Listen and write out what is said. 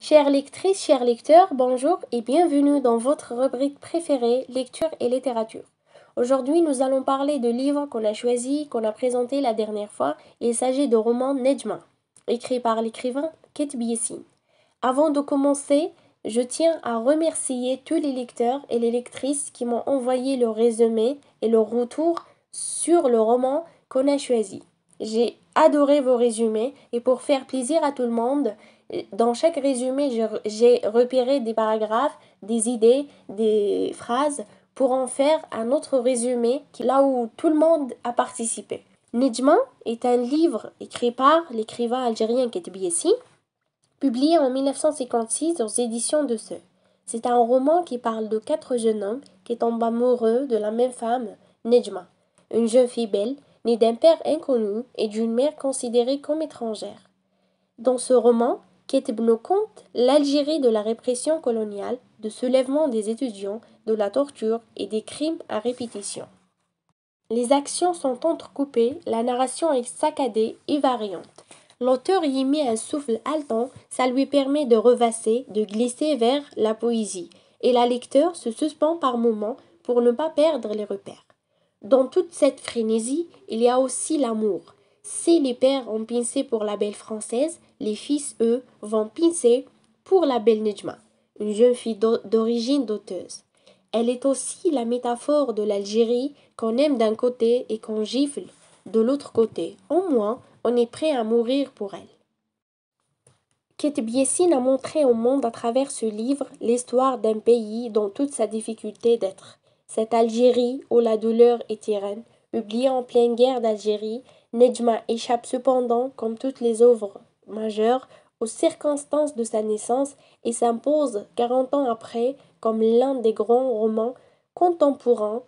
Chères lectrices, chers lecteurs, bonjour et bienvenue dans votre rubrique préférée, lecture et littérature. Aujourd'hui, nous allons parler de livres qu'on a choisis, qu'on a présentés la dernière fois. Il s'agit de roman Nejma, écrit par l'écrivain Kate. Avant de commencer, je tiens à remercier tous les lecteurs et les lectrices qui m'ont envoyé le résumé et leur retour sur le roman qu'on a choisi. J'ai adoré vos résumés et pour faire plaisir à tout le monde, dans chaque résumé, j'ai repéré des paragraphes, des idées, des phrases pour en faire un autre résumé là où tout le monde a participé. Nejma est un livre écrit par l'écrivain algérien Ketbi publié en 1956 aux éditions de Ce. C'est un roman qui parle de quatre jeunes hommes qui tombent amoureux de la même femme, Nejma, une jeune fille belle, née d'un père inconnu et d'une mère considérée comme étrangère. Dans ce roman, nous compte l'Algérie de la répression coloniale, de soulèvement des étudiants, de la torture et des crimes à répétition. Les actions sont entrecoupées, la narration est saccadée et variante. L'auteur y met un souffle haletant, ça lui permet de revasser, de glisser vers la poésie, et la lecteur se suspend par moments pour ne pas perdre les repères. Dans toute cette frénésie, il y a aussi l'amour. Si les pères ont pincé pour la belle française, les fils, eux, vont pincer pour la belle Nejma, une jeune fille d'origine doteuse. Elle est aussi la métaphore de l'Algérie qu'on aime d'un côté et qu'on gifle de l'autre côté. Au moins, on est prêt à mourir pour elle. Kate Biessin a montré au monde à travers ce livre l'histoire d'un pays dans toute sa difficulté d'être. Cette Algérie où la douleur est tyranne, oubliée en pleine guerre d'Algérie, Nejma échappe cependant, comme toutes les œuvres majeures, aux circonstances de sa naissance et s'impose quarante ans après comme l'un des grands romans contemporains